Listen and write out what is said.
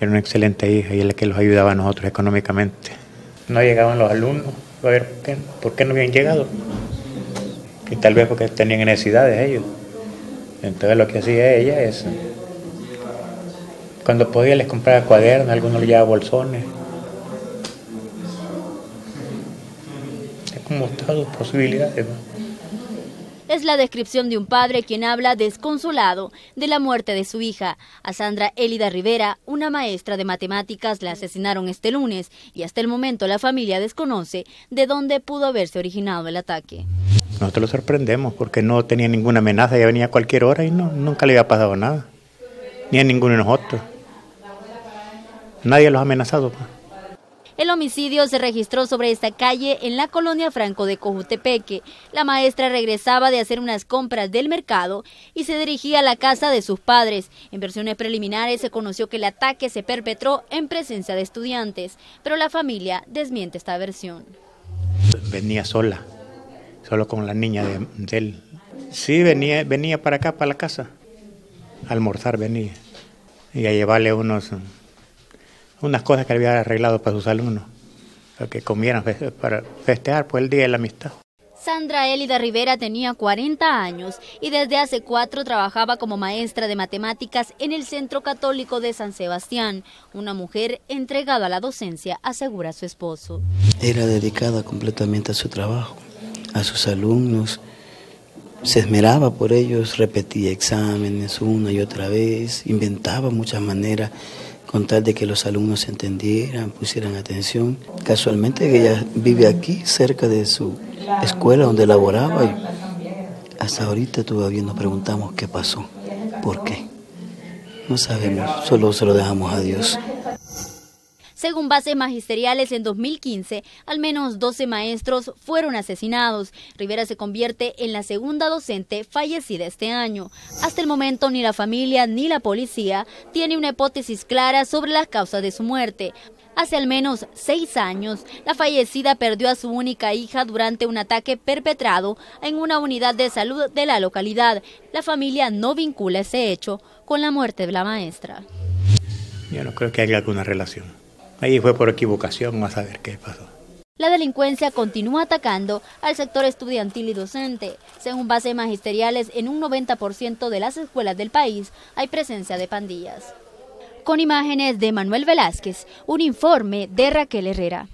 Tiene una excelente hija y es la que los ayudaba a nosotros económicamente. No llegaban los alumnos, a ver por qué, no habían llegado. Y tal vez porque tenían necesidades ellos. Entonces lo que hacía ella es, cuando podía les compraba cuadernos, algunos le llevaba bolsones. Es como todas posibilidades. Es la descripción de un padre quien habla desconsolado de la muerte de su hija. A Sandra Elida Rivera, una maestra de matemáticas, la asesinaron este lunes y hasta el momento la familia desconoce de dónde pudo haberse originado el ataque. Nosotros lo sorprendemos porque no tenía ninguna amenaza, ya venía a cualquier hora y no, nunca le había pasado nada, ni a ninguno de nosotros. Nadie los ha amenazado. Pues. El homicidio se registró sobre esta calle en la colonia Franco de Cojutepeque. La maestra regresaba de hacer unas compras del mercado y se dirigía a la casa de sus padres. En versiones preliminares se conoció que el ataque se perpetró en presencia de estudiantes, pero la familia desmiente esta versión. Venía sola solo con la niña de, él. Sí, venía, venía para acá, para la casa, a almorzar venía, y a llevarle unos, unas cosas que había arreglado para sus alumnos, para que comieran para festejar por el Día de la Amistad. Sandra Elida Rivera tenía 40 años y desde hace cuatro trabajaba como maestra de matemáticas en el Centro Católico de San Sebastián. Una mujer entregada a la docencia, asegura su esposo. Era dedicada completamente a su trabajo a sus alumnos, se esmeraba por ellos, repetía exámenes una y otra vez, inventaba muchas maneras con tal de que los alumnos entendieran, pusieran atención. Casualmente ella vive aquí, cerca de su escuela donde laboraba y hasta ahorita todavía nos preguntamos qué pasó, por qué. No sabemos, solo se lo dejamos a Dios. Según bases magisteriales, en 2015, al menos 12 maestros fueron asesinados. Rivera se convierte en la segunda docente fallecida este año. Hasta el momento, ni la familia ni la policía tiene una hipótesis clara sobre las causas de su muerte. Hace al menos seis años, la fallecida perdió a su única hija durante un ataque perpetrado en una unidad de salud de la localidad. La familia no vincula ese hecho con la muerte de la maestra. Yo no creo que haya alguna relación. Ahí fue por equivocación, a saber qué pasó. La delincuencia continúa atacando al sector estudiantil y docente. Según bases magisteriales, en un 90% de las escuelas del país hay presencia de pandillas. Con imágenes de Manuel Velázquez, un informe de Raquel Herrera.